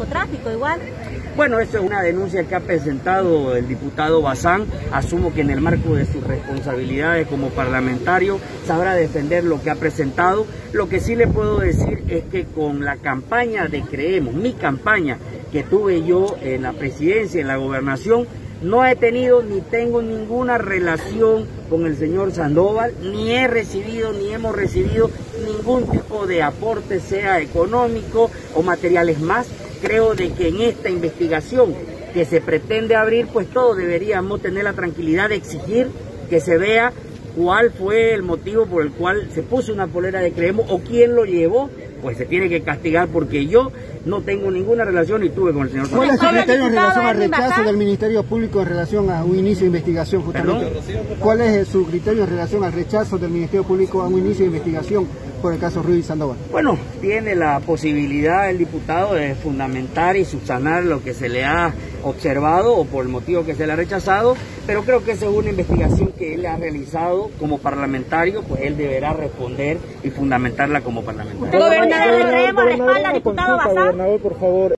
narcotráfico igual. Bueno, esto es una denuncia que ha presentado el diputado Bazán. Asumo que en el marco de sus responsabilidades como parlamentario sabrá defender lo que ha presentado. Lo que sí le puedo decir es que con la campaña de Creemos, mi campaña que tuve yo en la presidencia, en la gobernación, no he tenido ni tengo ninguna relación con el señor Sandoval, ni he recibido ni hemos recibido ningún tipo de aporte, sea económico o materiales más. Creo de que en esta investigación que se pretende abrir, pues todos deberíamos tener la tranquilidad de exigir que se vea cuál fue el motivo por el cual se puso una polera de Creemos o quién lo llevó, pues se tiene que castigar porque yo no tengo ninguna relación y tuve con el señor ¿Cuál es su criterio en relación al rechazo del Ministerio Público en relación a un inicio de investigación justamente? ¿Cuál es su criterio en relación al rechazo del Ministerio Público a un inicio de investigación por el caso Ruiz Sandoval? Bueno, tiene la posibilidad el diputado de fundamentar y subsanar lo que se le ha observado o por el motivo que se le ha rechazado, pero creo que esa es una investigación que él ha realizado como parlamentario, pues él deberá responder y fundamentarla como parlamentario. Gobernador, respalda, diputado Bazán. por favor.